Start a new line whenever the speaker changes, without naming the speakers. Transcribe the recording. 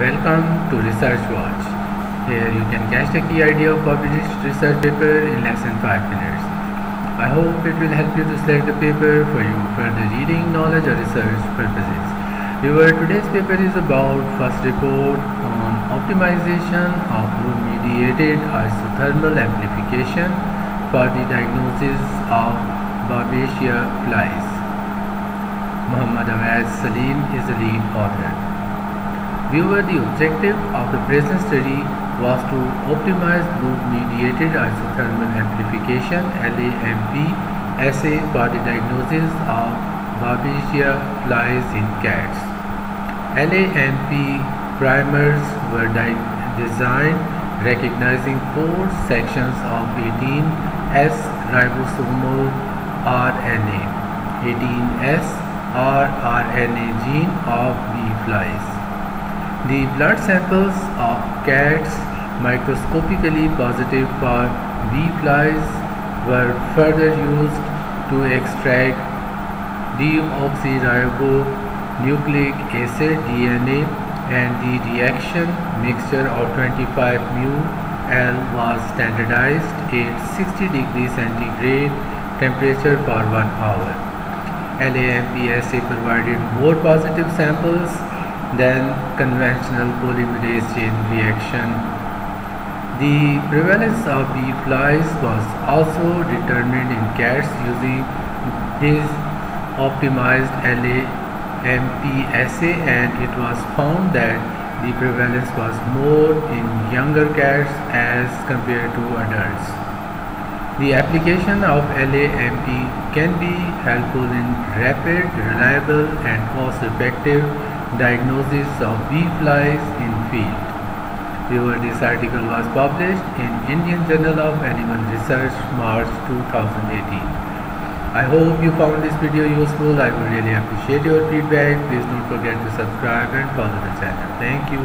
Welcome to Research Watch. Here you can catch the key idea of published research paper in less than 5 minutes. I hope it will help you to select the paper for you further reading, knowledge or research purposes. Viewer, today's paper is about first report on optimization of loop-mediated isothermal amplification for the diagnosis of Babesia felis. Muhammad Awaz Salim is the lead author. Viewer, the objective of the present study was to optimize loop-mediated isothermal amplification LAMP assay for the diagnosis of Babesia felis in cats. LAMP primers were designed recognizing four sections of 18S ribosomal RNA, 18S rRNA gene of B. felis. The blood samples of cats microscopically positive for B. felis were further used to extract deoxyribonucleic acid DNA and the reaction mixture of 25 mu L was standardized at 60 degrees centigrade temperature for 1 hour. LAMP assay provided more positive samples than conventional polymerase chain reaction. The prevalence of B. felis was also determined in cats using this optimized LAMP assay and it was found that the prevalence was more in younger cats as compared to adults. The application of LAMP can be helpful in rapid, reliable and cost-effective diagnosis of B. felis in field. This article was published in Indian Journal of Animal Research, March 2018. I hope you found this video useful. I would really appreciate your feedback. Please don't forget to subscribe and follow the channel. Thank you.